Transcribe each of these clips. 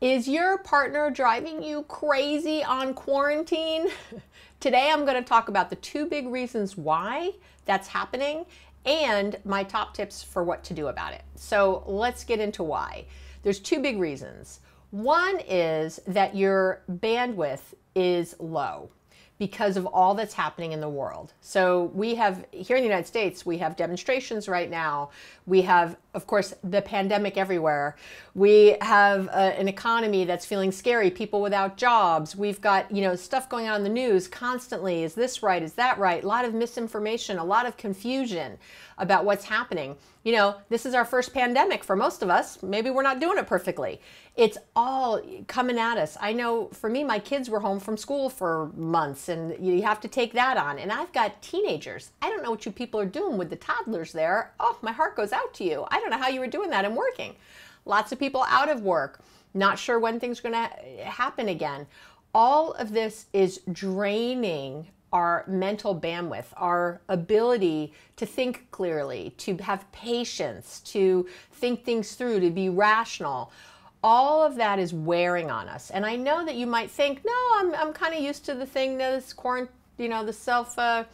Is your partner driving you crazy on quarantine? Today I'm going to talk about the two big reasons why that's happening and my top tips for what to do about it. So let's get into why. There's two big reasons. One is that your bandwidth is low because of all that's happening in the world. So we have here in the United States, we have demonstrations right now. We have, of course, the pandemic everywhere. We have uh, an economy that's feeling scary, people without jobs. We've got, you know, stuff going on in the news constantly. Is this right? Is that right? A lot of misinformation, a lot of confusion about what's happening. You know, this is our first pandemic for most of us. Maybe we're not doing it perfectly. It's all coming at us. I know for me, my kids were home from school for months and you have to take that on. And I've got teenagers. I don't know what you people are doing with the toddlers there. Oh, my heart goes out to you. I don't know how you were doing that and working. Lots of people out of work, not sure when things are going to happen again. All of this is draining our mental bandwidth, our ability to think clearly, to have patience, to think things through, to be rational. All of that is wearing on us. And I know that you might think, no, I'm, I'm kind of used to the thing, this quarantine, you know, the self uh,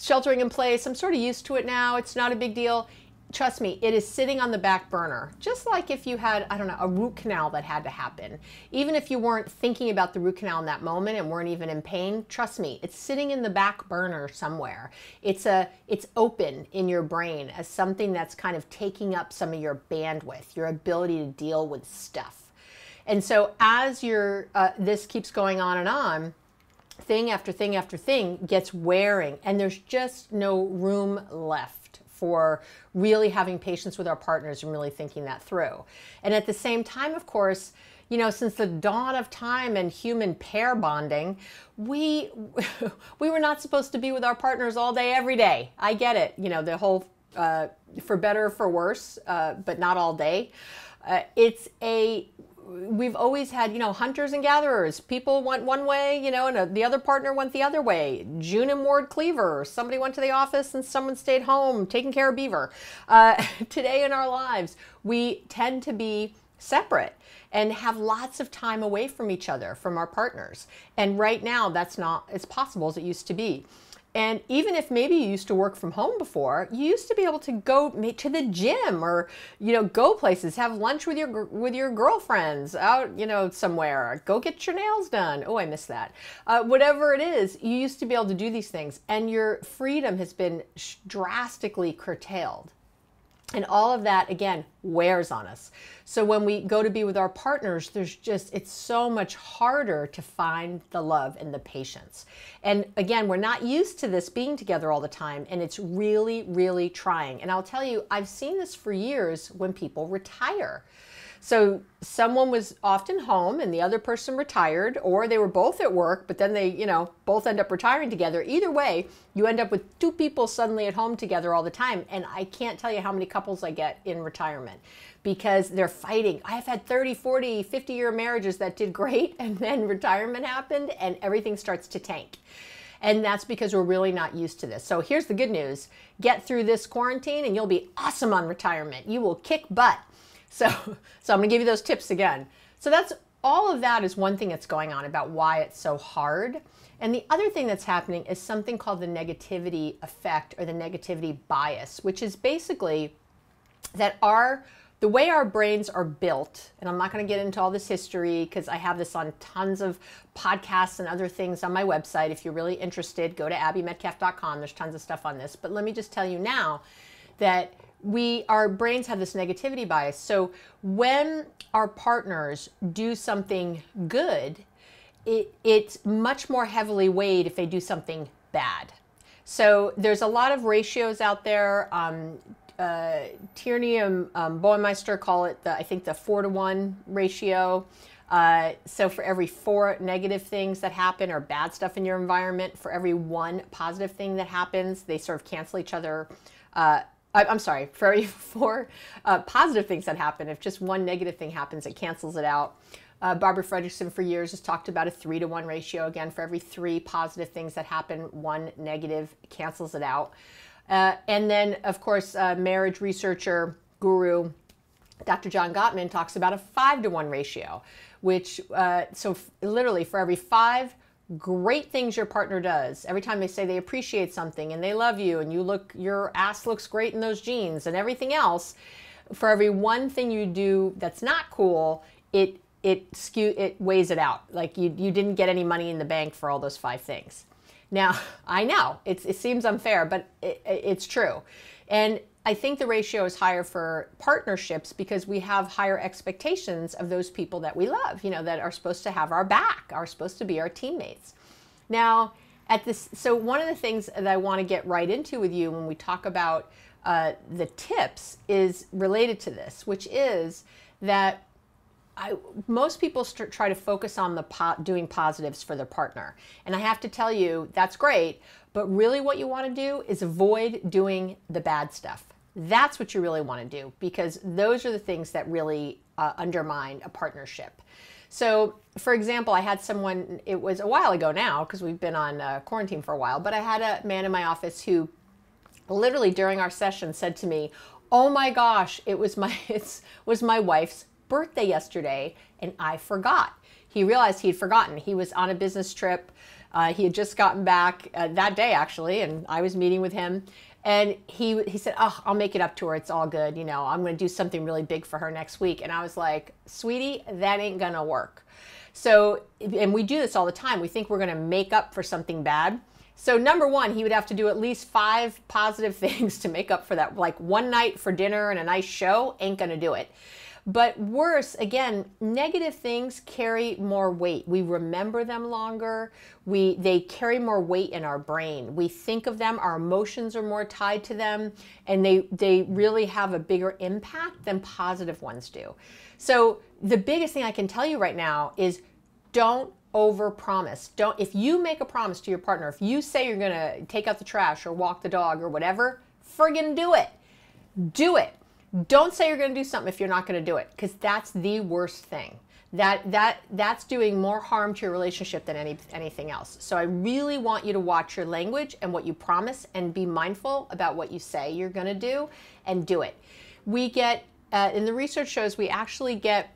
sheltering in place. I'm sort of used to it now. It's not a big deal trust me, it is sitting on the back burner. Just like if you had, I don't know, a root canal that had to happen. Even if you weren't thinking about the root canal in that moment and weren't even in pain, trust me, it's sitting in the back burner somewhere. It's a it's open in your brain as something that's kind of taking up some of your bandwidth, your ability to deal with stuff. And so as your uh, this keeps going on and on, thing after thing after thing gets wearing and there's just no room left for really having patience with our partners and really thinking that through. And at the same time, of course, you know, since the dawn of time and human pair bonding, we we were not supposed to be with our partners all day, every day. I get it. You know, the whole uh, for better, for worse, uh, but not all day. Uh, it's a we've always had, you know, hunters and gatherers. People went one way, you know, and a, the other partner went the other way. June and Ward Cleaver. Somebody went to the office and someone stayed home taking care of beaver. Uh, today in our lives, we tend to be separate and have lots of time away from each other, from our partners. And right now, that's not as possible as it used to be. And even if maybe you used to work from home before, you used to be able to go to the gym or you know go places, have lunch with your with your girlfriends out you know somewhere, go get your nails done. Oh, I miss that. Uh, whatever it is, you used to be able to do these things, and your freedom has been drastically curtailed. And all of that, again, wears on us. So when we go to be with our partners, there's just, it's so much harder to find the love and the patience. And again, we're not used to this being together all the time, and it's really, really trying. And I'll tell you, I've seen this for years when people retire. So someone was often home and the other person retired, or they were both at work, but then they, you know, both end up retiring together. Either way, you end up with two people suddenly at home together all the time. And I can't tell you how many couples I get in retirement because they're fighting. I have had 30, 40, 50 year marriages that did great, and then retirement happened and everything starts to tank. And that's because we're really not used to this. So here's the good news get through this quarantine and you'll be awesome on retirement. You will kick butt. So, so I'm going to give you those tips again. So that's all of that is one thing that's going on about why it's so hard. And the other thing that's happening is something called the negativity effect or the negativity bias, which is basically that our the way our brains are built, and I'm not going to get into all this history because I have this on tons of podcasts and other things on my website. If you're really interested, go to abbymedcalf.com. There's tons of stuff on this. But let me just tell you now that we our brains have this negativity bias. So when our partners do something good, it, it's much more heavily weighed if they do something bad. So there's a lot of ratios out there. Um, uh, Tierney and um, call it the I think the four to one ratio. Uh, so for every four negative things that happen or bad stuff in your environment, for every one positive thing that happens, they sort of cancel each other uh, I'm sorry, for every four uh, positive things that happen, if just one negative thing happens, it cancels it out. Uh, Barbara Fredrickson for years has talked about a three to one ratio. Again, for every three positive things that happen, one negative cancels it out. Uh, and then, of course, uh, marriage researcher, guru Dr. John Gottman talks about a five to one ratio, which, uh, so literally for every five great things your partner does, every time they say they appreciate something and they love you and you look, your ass looks great in those jeans and everything else, for every one thing you do that's not cool, it it skew it weighs it out. Like you you didn't get any money in the bank for all those five things. Now I know it seems unfair, but it, it's true, and I think the ratio is higher for partnerships because we have higher expectations of those people that we love, you know, that are supposed to have our back, are supposed to be our teammates. Now, at this, so one of the things that I want to get right into with you when we talk about uh, the tips is related to this, which is that I, most people try to focus on the po- doing positives for their partner. And I have to tell you, that's great. But really, what you want to do is avoid doing the bad stuff. That's what you really want to do because those are the things that really uh, undermine a partnership. So, for example, I had someone, it was a while ago now because we've been on uh, quarantine for a while, but I had a man in my office who literally during our session said to me, "Oh my gosh, it was my it was my wife's birthday yesterday and I forgot." He realized he'd forgotten. He was on a business trip. Uh, he had just gotten back uh, that day actually, and I was meeting with him. And he he said, "Oh, I'll make it up to her. It's all good. You know, I'm going to do something really big for her next week." And I was like, "Sweetie, that ain't going to work." So, and we do this all the time. We think we're going to make up for something bad. So, number one, he would have to do at least five positive things to make up for that. Like one night for dinner and a nice show ain't going to do it. But worse, again, negative things carry more weight. We remember them longer. We they carry more weight in our brain. We think of them, our emotions are more tied to them, and they they really have a bigger impact than positive ones do. So the biggest thing I can tell you right now is don't over promise. Don't if you make a promise to your partner, if you say you're to take out the trash or walk the dog or whatever, friggin' do it. Do it. Don't say you're going to do something if you're not going to do it because that's the worst thing. That that that's doing more harm to your relationship than any anything else. So I really want you to watch your language and what you promise and be mindful about what you say you're going to do and do it. We get uh, in the research shows we actually get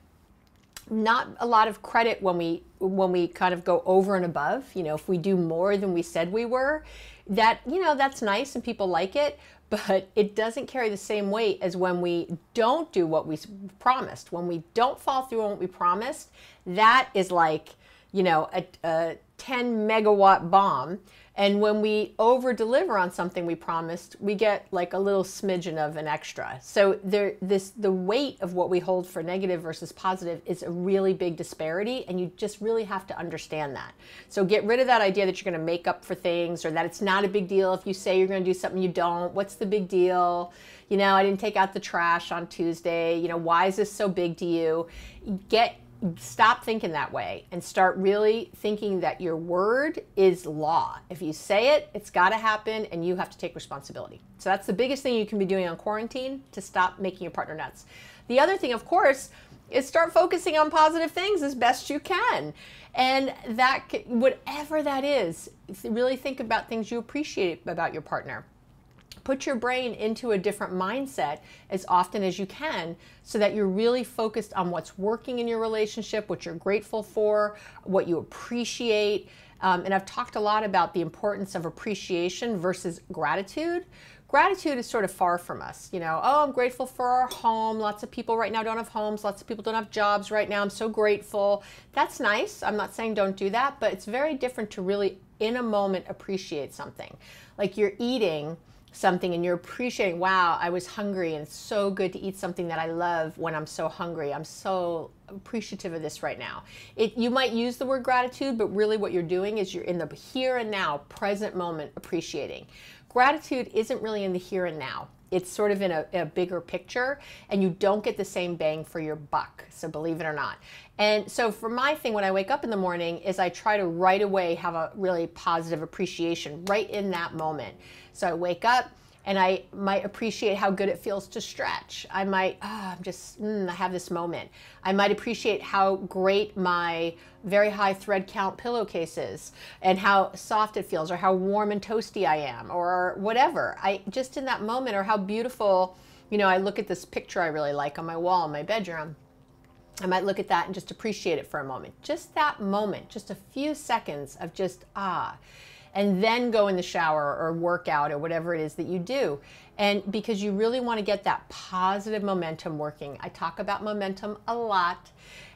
not a lot of credit when we when we kind of go over and above you know if we do more than we said we were that you know that's nice and people like it but it doesn't carry the same weight as when we don't do what we promised. When we don't fall through on what we promised that is like you know a, a 10 megawatt bomb and when we over deliver on something we promised, we get like a little smidgen of an extra. So there this the weight of what we hold for negative versus positive is a really big disparity and you just really have to understand that. So get rid of that idea that you're going to make up for things or that it's not a big deal if you say you're going to do something you don't. What's the big deal? You know, I didn't take out the trash on Tuesday. You know, why is this so big to you? Get stop thinking that way and start really thinking that your word is law. If you say it, it's got to happen and you have to take responsibility. So that's the biggest thing you can be doing on quarantine to stop making your partner nuts. The other thing, of course, is start focusing on positive things as best you can. And that whatever that is, really think about things you appreciate about your partner put your brain into a different mindset as often as you can so that you're really focused on what's working in your relationship, what you're grateful for, what you appreciate. Um, and I've talked a lot about the importance of appreciation versus gratitude. Gratitude is sort of far from us. You know, oh, I'm grateful for our home. Lots of people right now don't have homes. Lots of people don't have jobs right now. I'm so grateful. That's nice. I'm not saying don't do that, but it's very different to really, in a moment, appreciate something. Like you're eating something and you're appreciating, wow, I was hungry and it's so good to eat something that I love when I'm so hungry. I'm so appreciative of this right now. It, you might use the word gratitude, but really what you're doing is you're in the here and now, present moment, appreciating. Gratitude isn't really in the here and now. It's sort of in a, a bigger picture, and you don't get the same bang for your buck. So, believe it or not. And so, for my thing, when I wake up in the morning, is I try to right away have a really positive appreciation right in that moment. So I wake up and I might appreciate how good it feels to stretch. I might, oh, I'm just, mm, I have this moment. I might appreciate how great my very high thread count pillowcase is and how soft it feels or how warm and toasty I am or whatever. I just in that moment or how beautiful You know, I look at this picture I really like on my wall in my bedroom. I might look at that and just appreciate it for a moment. Just that moment, just a few seconds of just ah. And then go in the shower or work out or whatever it is that you do. And because you really want to get that positive momentum working. I talk about momentum a lot.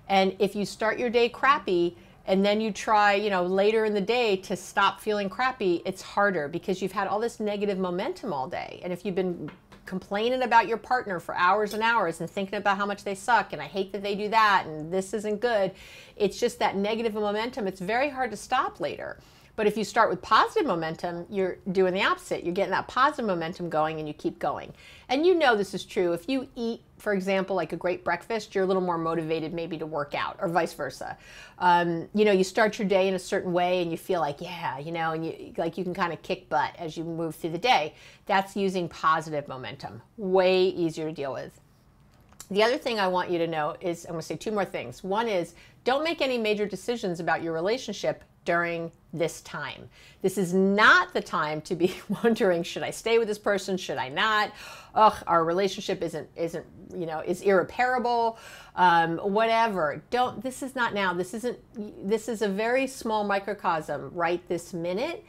And if you start your day crappy, and then you try, you know, later in the day to stop feeling crappy, it's harder because you've had all this negative momentum all day. And if you've been complaining about your partner for hours and hours and thinking about how much they suck and I hate that they do that and this isn't good, it's just that negative momentum. It's very hard to stop later. But if you start with positive momentum, you're doing the opposite. You're getting that positive momentum going and you keep going. And you know this is true. If you eat, for example, like a great breakfast, you're a little more motivated maybe to work out or vice versa. Um, you know, you start your day in a certain way and you feel like, yeah, you know, and you like you can kind of kick butt as you move through the day. That's using positive momentum. Way easier to deal with. The other thing I want you to know is I'm going to say two more things. One is don't make any major decisions about your relationship during this time. This is not the time to be wondering should I stay with this person, should I not? Ugh, our relationship isn't isn't you know is irreparable. Um, whatever. Don't. This is not now. This isn't. This is a very small microcosm right this minute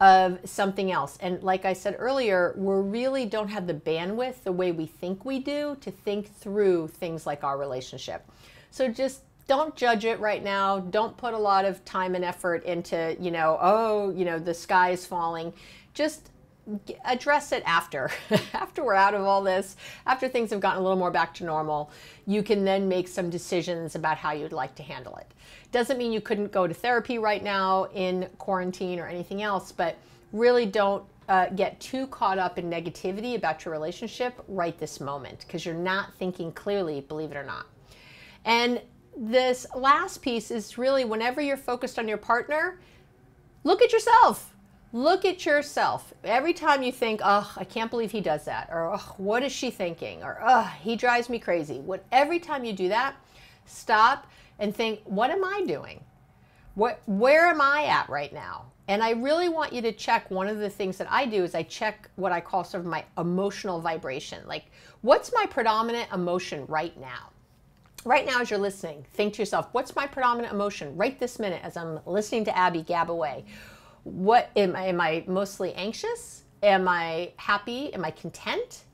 of something else. And like I said earlier, we really don't have the bandwidth the way we think we do to think through things like our relationship. So just don't judge it right now. Don't put a lot of time and effort into, you know, oh, you know, the sky is falling. Just address it after after we're out of all this after things have gotten a little more back to normal you can then make some decisions about how you'd like to handle it doesn't mean you couldn't go to therapy right now in quarantine or anything else but really don't uh, get too caught up in negativity about your relationship right this moment because you're not thinking clearly believe it or not and this last piece is really whenever you're focused on your partner, look at yourself. Look at yourself. Every time you think, oh, I can't believe he does that, or oh, what is she thinking, or oh, he drives me crazy. What, every time you do that, stop and think, what am I doing? What, where am I at right now? And I really want you to check one of the things that I do is I check what I call sort of my emotional vibration. Like, what's my predominant emotion right now? Right now as you're listening, think to yourself, what's my predominant emotion right this minute as I'm listening to Abby gab away? What am I, am I mostly anxious? Am I happy? Am I content?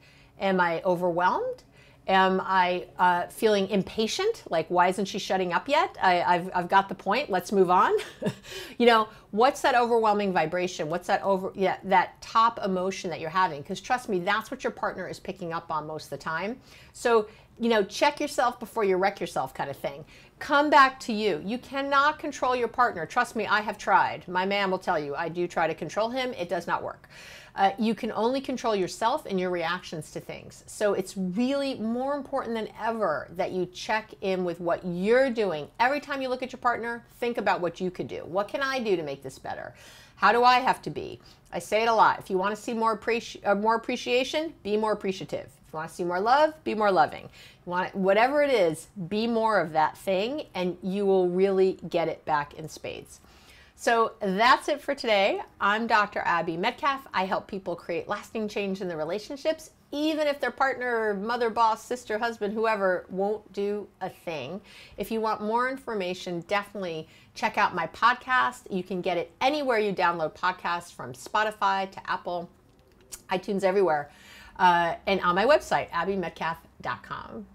Am I overwhelmed? Am I uh, feeling impatient? Like, why isn't she shutting up yet? I, have I've got the point. Let's move on. you know, what's that overwhelming vibration? What's that over, yeah, that top emotion that you're having? Because trust me, that's what your partner is picking up on most of the time. So you know, check yourself before you wreck yourself kind of thing. Come back to you. You cannot control your partner. Trust me, I have tried. My man will tell you, I do try to control him. It does not work. Uh, you can only control yourself and your reactions to things. So it's really more important than ever that you check in with what you're doing. Every time you look at your partner, think about what you could do. What can I do to make this better? How do I have to be? I say it a lot. If you want to see more, appreci- uh, more appreciation, be more appreciative want to see more love, be more loving. You want whatever it is, be more of that thing, and you will really get it back in spades. So that's it for today. I'm Dr. Abby Medcalf. I help people create lasting change in their relationships, even if their partner, mother, boss, sister, husband, whoever won't do a thing. If you want more information, definitely check out my podcast. You can get it anywhere you download podcasts from Spotify to Apple, iTunes, everywhere uh, and on my website, abbymedcalf.com.